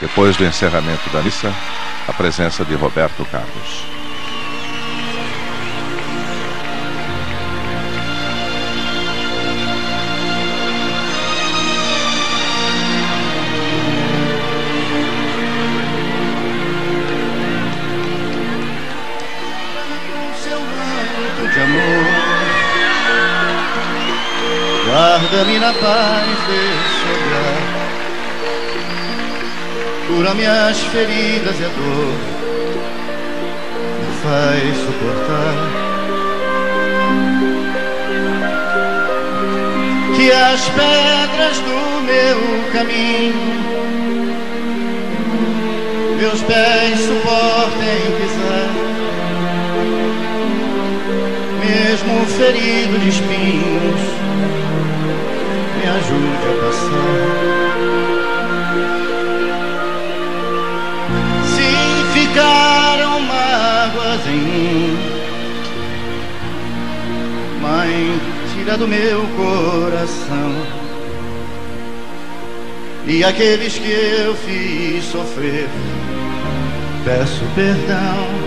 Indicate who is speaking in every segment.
Speaker 1: Depois do encerramento da missa, a presença de Roberto Carlos.
Speaker 2: Guarda-me na paz desse olhar. Cura minhas feridas e a dor. Me faz suportar. Que as pedras do meu caminho meus pés suportem pisar mesmo ferido de espinhos, ajude a passar. Se ficaram mágoas em mim, Mãe, tira do meu coração. E aqueles que eu fiz sofrer, peço perdão.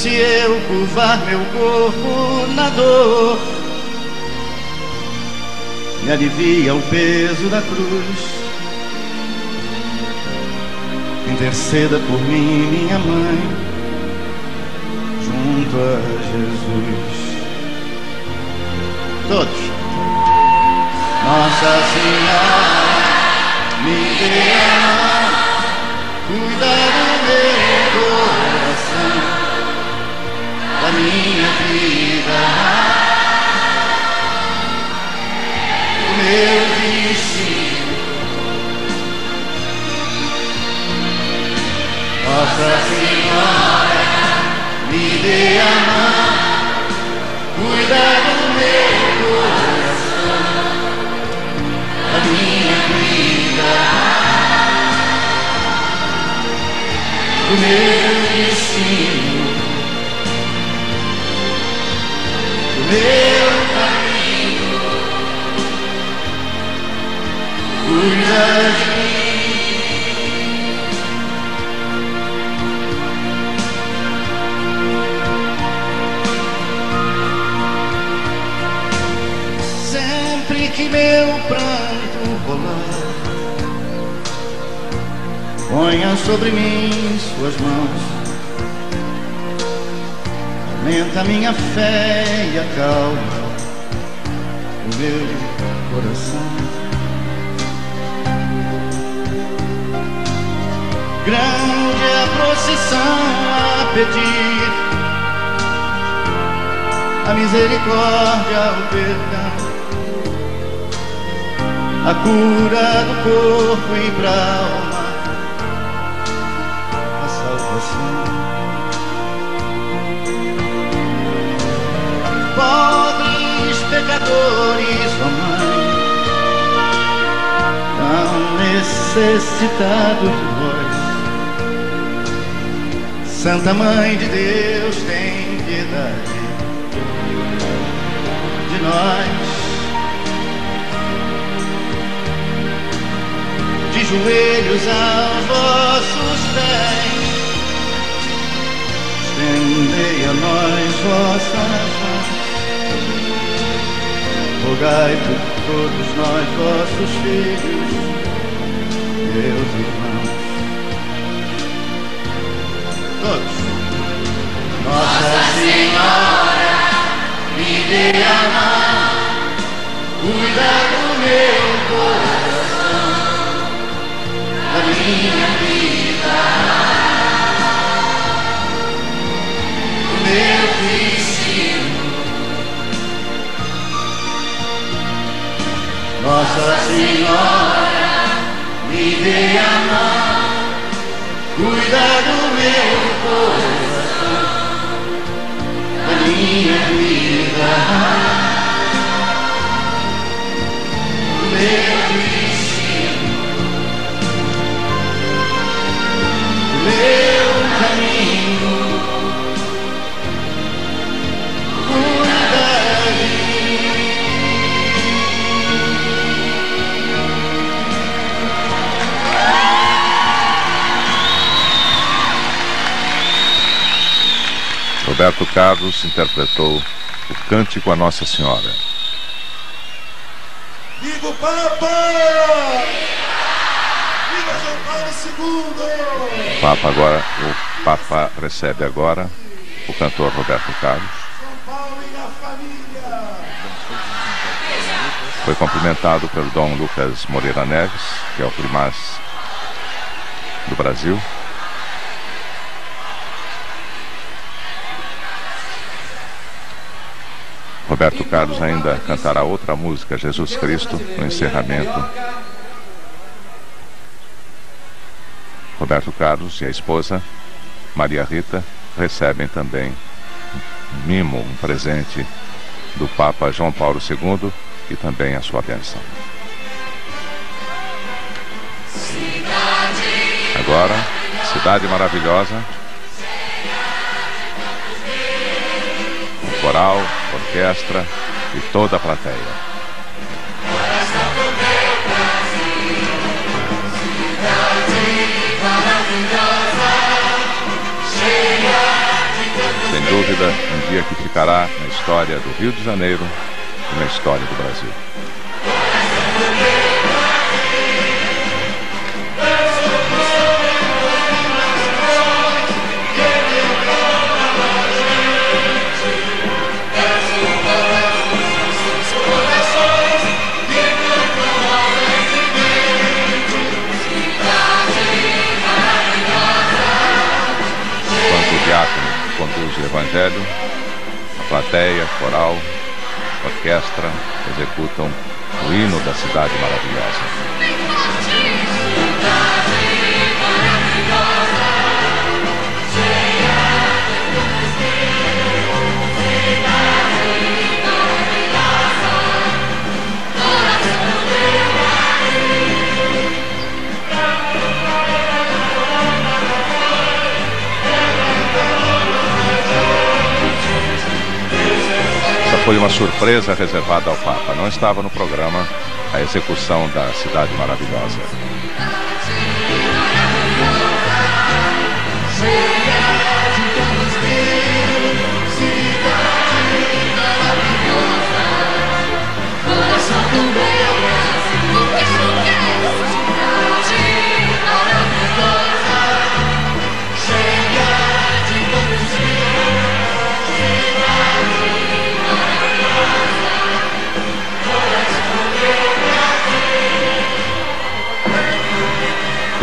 Speaker 2: Se eu curvar meu corpo na dor, me alivia o peso da cruz. Interceda por mim, minha mãe, junto a Jesus. Todos. Nossa Senhora, me dê a mão, cuida do meu coração da minha vida, o meu destino. Nossa Senhora, me dê a mão, cuida do meu coração, da minha vida, o meu destino. Meu caminho, cuida de mim. Sempre que meu pranto rolar, ponha sobre mim suas mãos aumenta minha fé e acalma o meu coração. Grande é a procissão a pedir a misericórdia, o perdão, a cura do corpo e pra alma, a salvação. Pobres pecadores, ó mãe, tão necessitados de vós. Santa Mãe de Deus, tem piedade de nós. De joelhos aos vossos pés, estendei a nós vossas mãos rogai por todos nós, vossos filhos, meus irmãos. Todos. Nossa Senhora, me dê a mão, cuida do meu coração, me dê a mão, cuida do meu coração,
Speaker 1: Roberto Carlos interpretou o Cântico a Nossa Senhora.
Speaker 2: Viva o Papa! Viva João Paulo II!
Speaker 1: O Papa agora, o Papa recebe agora o cantor Roberto Carlos.
Speaker 2: São Paulo e a família!
Speaker 1: Foi cumprimentado pelo Dom Lucas Moreira Neves, que é o primaz do Brasil. Roberto Carlos ainda cantará outra música, Jesus Cristo, no encerramento. Roberto Carlos e a esposa, Maria Rita, recebem também um mimo, um presente do Papa João Paulo II e também a sua bênção. Agora, Cidade Maravilhosa, o coral, orquestra e toda a plateia. Sem dúvida, um dia que ficará na história do Rio de Janeiro e na história do Brasil. Evangelho, a plateia, coral, orquestra executam o hino da cidade maravilhosa. Foi uma surpresa reservada ao Papa. Não estava no programa a execução da Cidade Maravilhosa.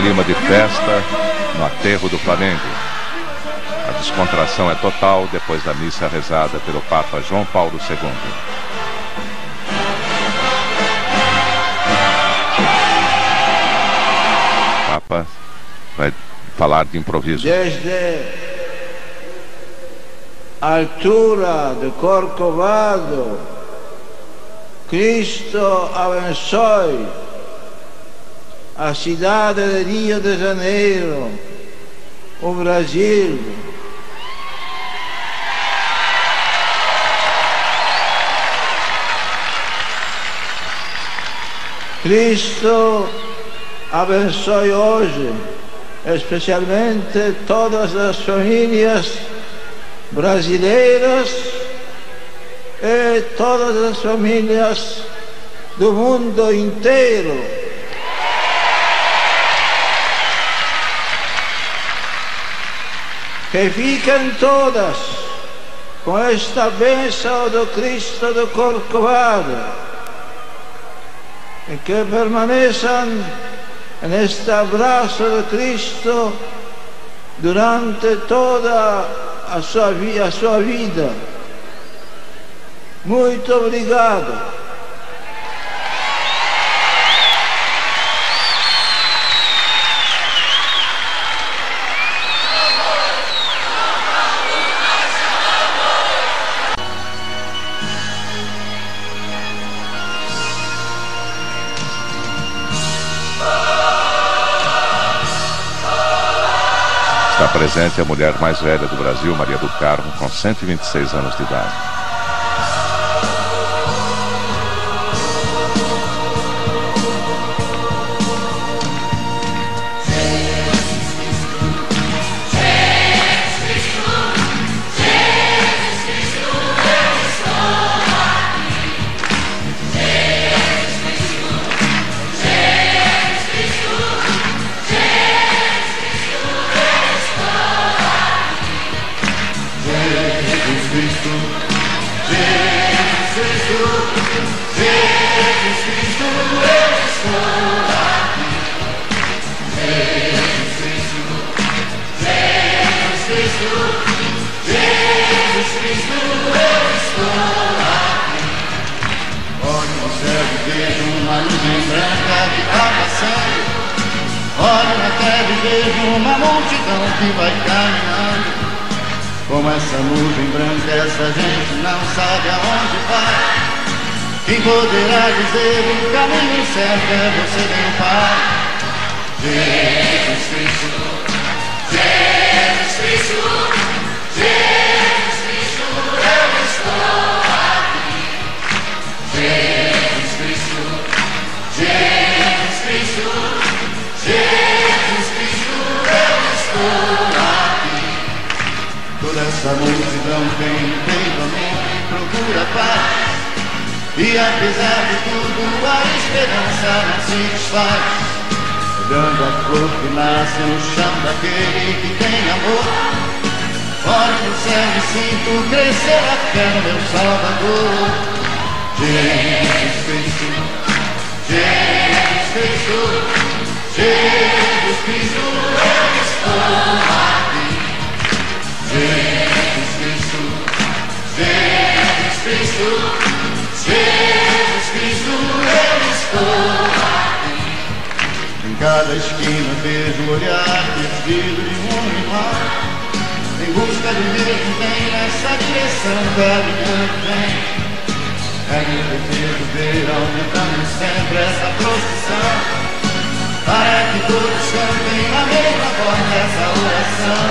Speaker 1: Clima de festa no aterro do Flamengo. A descontração é total depois da missa rezada pelo Papa João Paulo II. Papa vai falar de improviso.
Speaker 3: desde a altura de Corcovado, Cristo abençoe a cidade de Rio de Janeiro, o Brasil. Cristo abençoe hoje, especialmente todas as famílias brasileiras e todas as famílias do mundo inteiro. Que fiquem todas com esta bênção do Cristo do Corcovado e que permaneçam neste abraço de Cristo durante toda a sua, a sua vida. Muito obrigado.
Speaker 1: Presente a mulher mais velha do Brasil, Maria do Carmo, com 126 anos de idade.
Speaker 2: Passando. Olho na terra e vejo uma multidão que vai caminhando. Como essa nuvem branca, essa gente não sabe aonde vai. Quem poderá dizer o caminho certo é você, meu Pai. Jesus Cristo, Jesus Cristo, Jesus Cristo, eu estou aqui. Jesus Essa multidão peito amigo e procura paz. E apesar de tudo, a esperança não se desfaz. Olhando a flor que nasce no chão daquele que tem amor. Olho no céu e sinto crescer a fé no meu Salvador. Jesus Cristo, Jesus Cristo, Jesus Cristo, eu estou aqui. Cada esquina vejo o olhar perdido de um animal. Em busca ver quem tem nessa direção caminhando bem. É meu desejo ver aumentando sempre essa procissão. Para que todos cantem na mesma voz essa oração.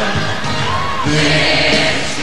Speaker 2: Jesus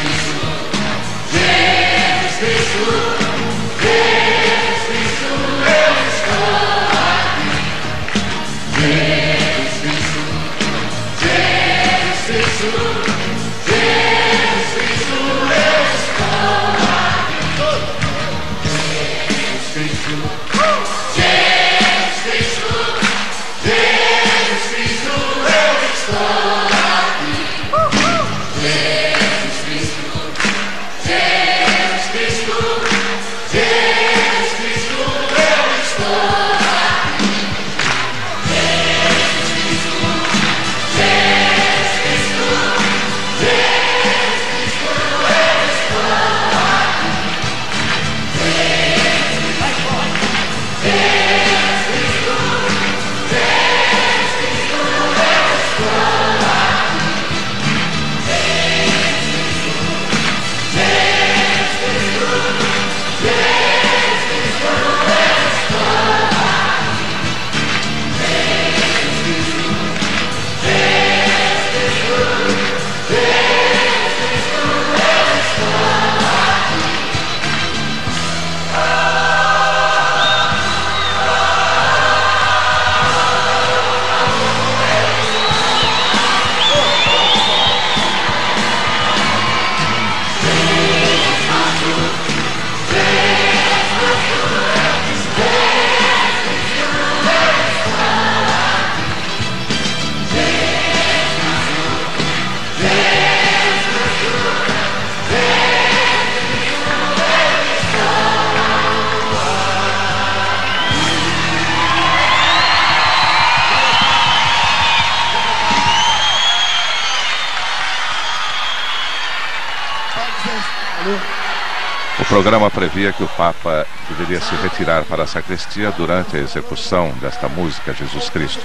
Speaker 1: programa previa que o Papa deveria se retirar para a sacristia durante a execução desta música Jesus Cristo,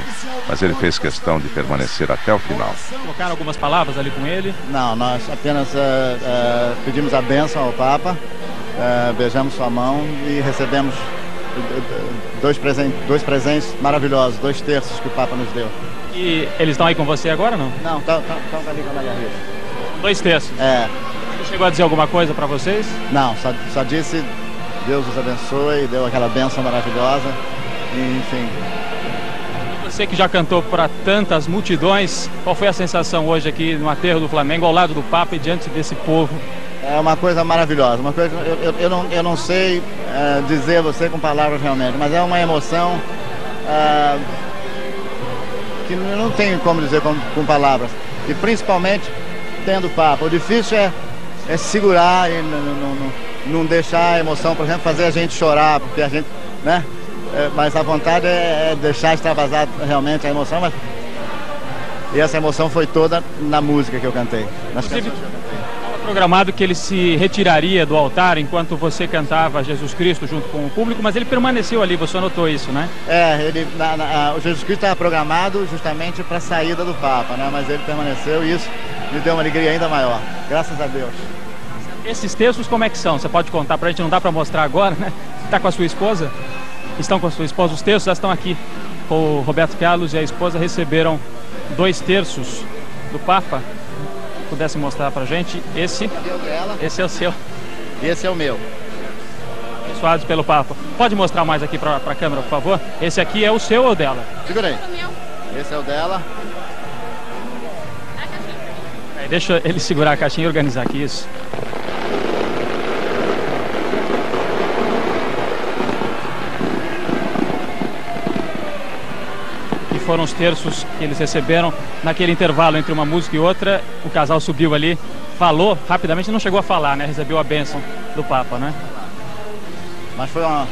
Speaker 1: mas ele fez questão de permanecer até o final.
Speaker 4: Colocaram algumas palavras ali com ele.
Speaker 5: Não, nós apenas eh, eh, pedimos a bênção ao Papa, eh, beijamos sua mão e recebemos dois, presen dois presentes maravilhosos, dois terços que o Papa nos deu.
Speaker 4: E eles estão aí com você agora não?
Speaker 5: Não, estão ali com a Maria Rita.
Speaker 4: Dois terços.
Speaker 5: É,
Speaker 4: Ele chegou a dizer alguma coisa para vocês?
Speaker 5: não, só, só disse Deus os abençoe, deu aquela bênção maravilhosa, e, enfim.
Speaker 4: Você que já cantou para tantas multidões, qual foi a sensação hoje aqui no aterro do Flamengo, ao lado do Papa e diante desse povo?
Speaker 5: É uma coisa maravilhosa, uma coisa eu, eu, eu não, eu não sei eh, dizer a você com palavras realmente, mas é uma emoção ah, que eu não tenho como dizer com, com palavras. E principalmente tendo papo. O difícil é, é segurar e não, não- não-
Speaker 2: deixar a emoção, por exemplo, fazer a gente chorar, porque a gente, né? É, mas a vontade é, é deixar extravasar realmente a emoção, mas e essa emoção foi toda na música que eu cantei. Nas
Speaker 4: Inclusive, estava programado que ele se retiraria do altar enquanto você cantava Jesus Cristo junto com o público, mas ele permaneceu ali, você notou isso, né?
Speaker 2: É, ele, na, na, o Jesus Cristo estava programado justamente para a saída do Papa, né? mas ele permaneceu e isso me deu uma alegria ainda maior. Graças a Deus.
Speaker 4: Esses textos como é que são? Você pode contar para a gente, não dá para mostrar agora, né? Está com a sua esposa? Estão com a sua esposa? Os textos já estão aqui. O Roberto Carlos e a esposa receberam dois terços do Papa. Pudesse mostrar para a gente. Esse, esse é o seu.
Speaker 2: Esse é o meu.
Speaker 4: Abençoados pelo Papa. Pode mostrar mais aqui para a câmera, por favor? Esse aqui é o seu ou dela?
Speaker 2: Segura aí. Esse é o dela.
Speaker 4: É, deixa ele segurar a caixinha e organizar aqui isso. Foram os terços que eles receberam naquele intervalo entre uma música e outra. O casal subiu ali, falou rapidamente, não chegou a falar, né? Recebeu a bênção do Papa, né?
Speaker 2: Mas foi uma,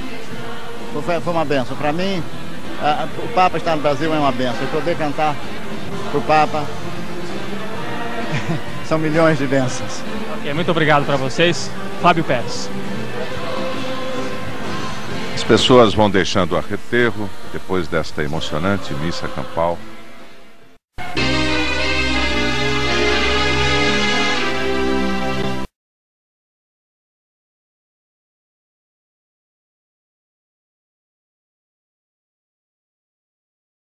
Speaker 2: foi, foi uma benção. Para mim, a, o Papa estar no Brasil é uma benção. E poder cantar para o Papa são milhões de bênçãos.
Speaker 4: Ok, muito obrigado para vocês. Fábio Pérez.
Speaker 1: As pessoas vão deixando o arreterro depois desta emocionante missa campal.